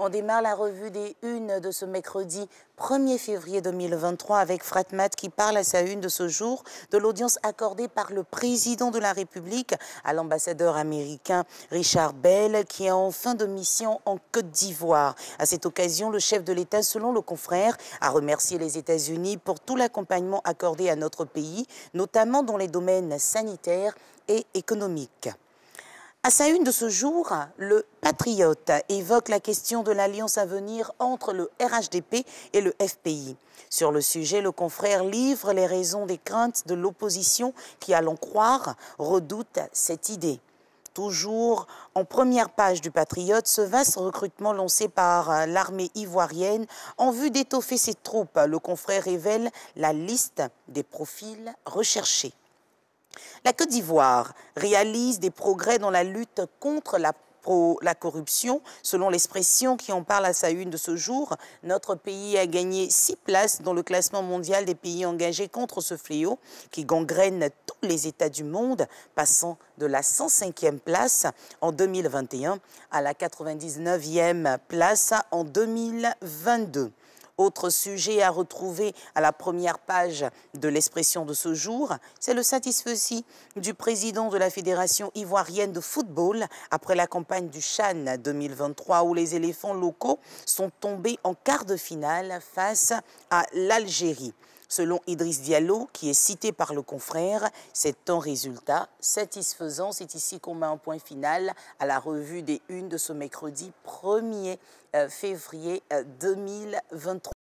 On démarre la revue des unes de ce mercredi 1er février 2023 avec Fratmat qui parle à sa une de ce jour de l'audience accordée par le président de la République à l'ambassadeur américain Richard Bell qui est en fin de mission en Côte d'Ivoire. À cette occasion, le chef de l'État, selon le confrère, a remercié les États-Unis pour tout l'accompagnement accordé à notre pays, notamment dans les domaines sanitaires et économiques. À sa une de ce jour, le Patriote évoque la question de l'alliance à venir entre le RHDP et le FPI. Sur le sujet, le confrère livre les raisons des craintes de l'opposition qui, à l'en croire, redoute cette idée. Toujours en première page du Patriote, ce vaste recrutement lancé par l'armée ivoirienne en vue d'étoffer ses troupes. Le confrère révèle la liste des profils recherchés. La Côte d'Ivoire réalise des progrès dans la lutte contre la corruption, selon l'expression qui en parle à sa une de ce jour. Notre pays a gagné six places dans le classement mondial des pays engagés contre ce fléau qui gangrène tous les États du monde, passant de la 105e place en 2021 à la 99e place en 2022. Autre sujet à retrouver à la première page de l'expression de ce jour, c'est le satisfait du président de la Fédération ivoirienne de football après la campagne du Chan 2023 où les éléphants locaux sont tombés en quart de finale face à l'Algérie. Selon Idriss Diallo, qui est cité par le confrère, c'est un résultat satisfaisant. C'est ici qu'on met un point final à la revue des unes de ce mercredi 1er euh, février 2023. Euh,